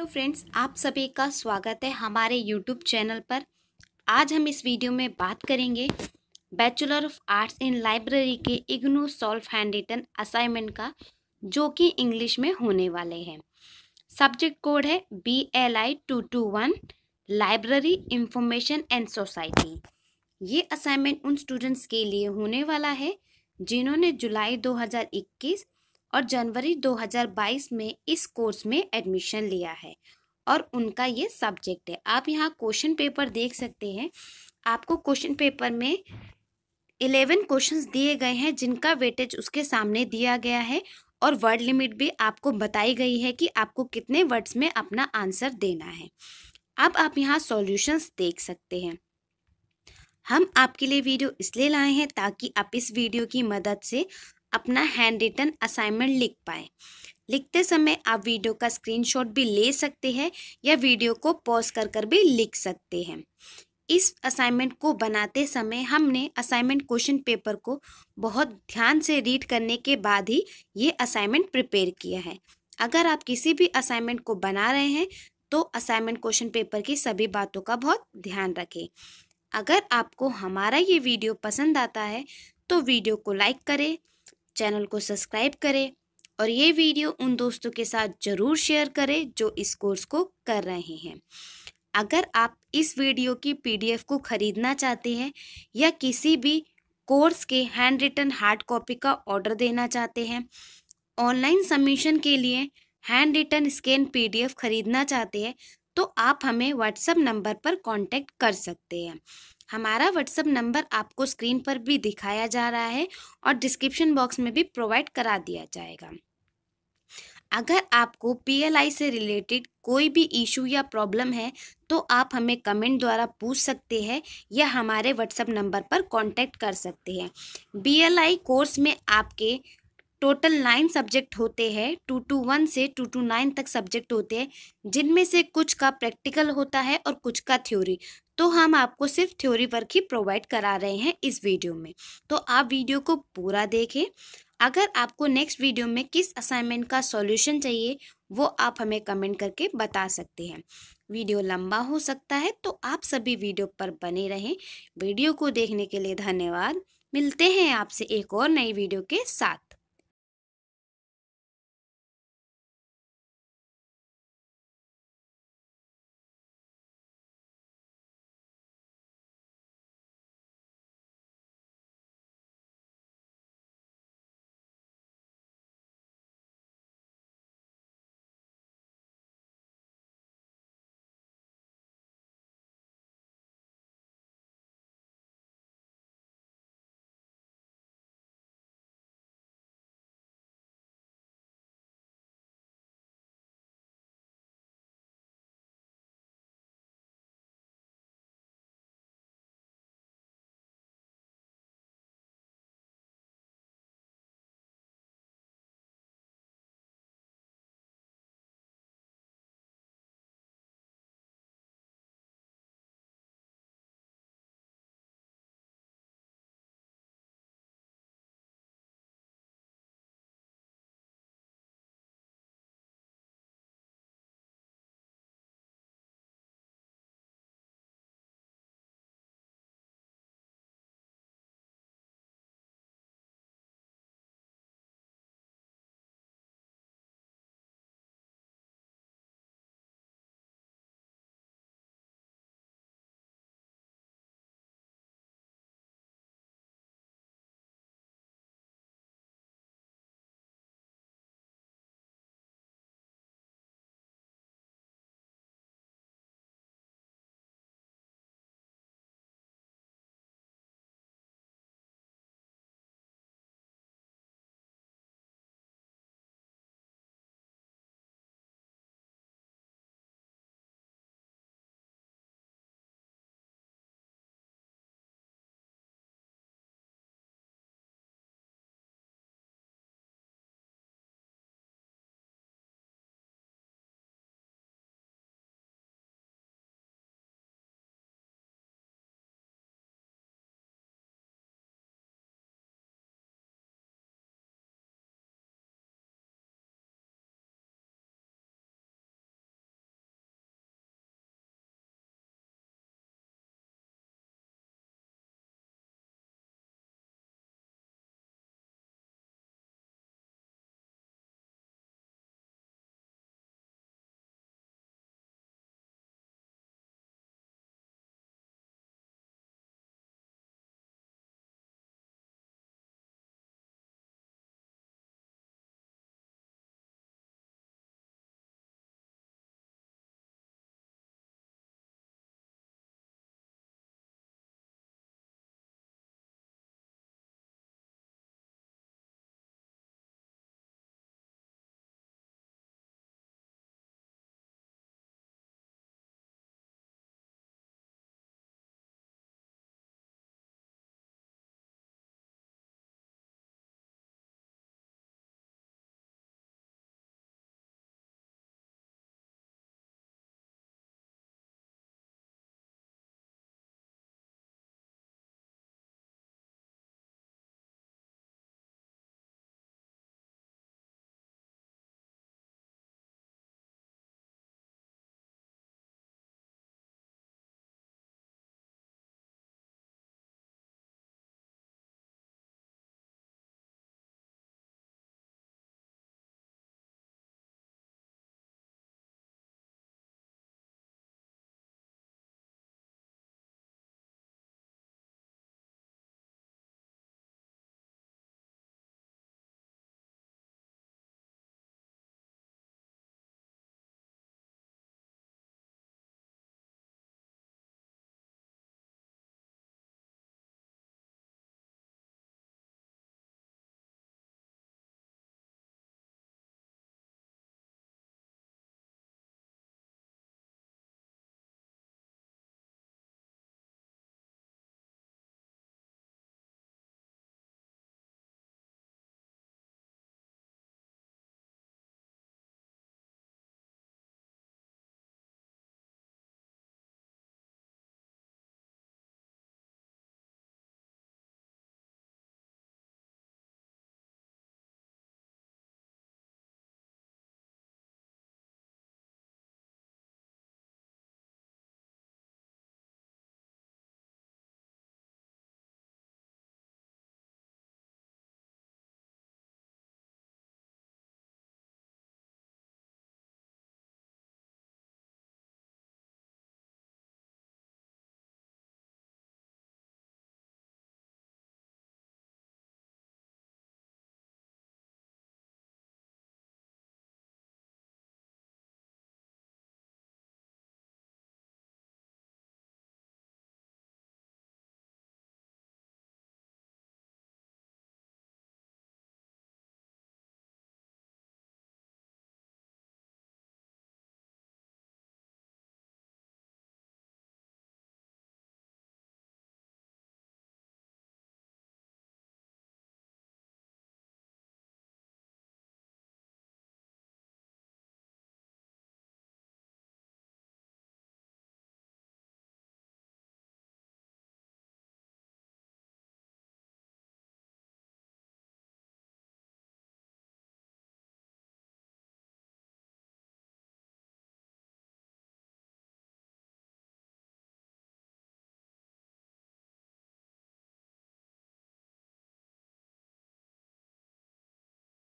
Hello friends, आप सभी का स्वागत है हमारे यूट्यूब चैनल पर। आज हम इस वीडियो में बात करेंगे bachelor of arts in library के IGNOU solve hand written assignment का, जो कि इंग्लिश में होने वाले हैं। सब्जेक्ट कोड है B L I two two one library information and society ये असाइनमेंट उन स्टूडेंट्स के लिए होने वाला है, जिन्होंने जुलाई 2021 और जनवरी 2022 में इस कोर्स में एडमिशन लिया है और उनका ये सब्जेक्ट है। आप यहाँ क्वेश्चन पेपर देख सकते हैं। आपको क्वेश्चन पेपर में इलेवन क्वेश्चंस दिए गए हैं, जिनका वेटेज उसके सामने दिया गया है और वर्ड लिमिट भी आपको बताई गई है कि आपको कितने वर्ड्स में अपना आंसर देना है। अब आप यहाँ सॉल्यूशंस देख सकते हैं। हम आपके लिए वीडियो इसलिए लाए हैं ताकि आप इस वीडियो की मदद से अपना हैंड रिटन असाइनमेंट लिख पाए। लिखते समय आप वीडियो का स्क्रीनशॉट भी ले सकते हैं या वीडियो को पॉज कर कर भी लिख सकते हैं। इस असाइनमेंट को बनाते समय हमने असाइनमेंट क्वेश्चन पेपर को बहुत ध्यान से रीड करने के बाद ही ये असाइनमेंट प्रिपेयर किया है। अगर आप किसी भी असाइनमेंट को बना रहे हैं तो असाइनमेंट क्वेश्चन पेपर की सभी बातों का बहुत ध्यान रखें। अगर आपको हमारा ये वीडियो पसंद आता है तो वीडियो को लाइक करें चैनल को सब्सक्राइब करें और ये वीडियो उन दोस्तों के साथ ज़रूर शेयर करें जो इस कोर्स को कर रहे हैं। अगर आप इस वीडियो की पीडीएफ को ख़रीदना चाहते हैं या किसी भी कोर्स के हैंड रिटन हार्ड कॉपी का ऑर्डर देना चाहते हैं, ऑनलाइन सबमिशन के लिए हैंड रिटन स्कैन पीडीएफ खरीदना चाहते हैं तो आप हमें व्हाट्सएप नंबर पर कांटेक्ट कर सकते हैं। हमारा व्हाट्सअप नंबर आपको स्क्रीन पर भी दिखाया जा रहा है और डिस्क्रिप्शन बॉक्स में भी प्रोवाइड करा दिया जाएगा। अगर आपको पीएलआई से रिलेटेड कोई भी इशू या प्रॉब्लम है तो आप हमें कमेंट द्वारा पूछ सकते हैं या हमारे व्हाट्सएप नंबर पर कांटेक्ट कर सकते हैं। बीएलआई कोर्स में आपके टोटल नाइन सब्जेक्ट होते हैं, टू टू वन से टू टू नाइन तक सब्जेक्ट होते हैं, जिनमें से कुछ का प्रैक्टिकल होता है और कुछ का थ्योरी। तो हम आपको सिर्फ़ थ्योरी वर्क ही प्रोवाइड करा रहे हैं इस वीडियो में। तो आप वीडियो को पूरा देखें। अगर आपको नेक्स्ट वीडियो में किस असाइनमेंट का सॉल्यूशन चाहिए, वो आप हमें कमेंट करके बता सकते हैं। वीडियो लंबा हो सकता है तो आप सभी वीडियो पर बने रहें। वीडियो को देखने के लिए धन्यवाद। मिलते हैं आपसे एक और नई वीडियो के साथ।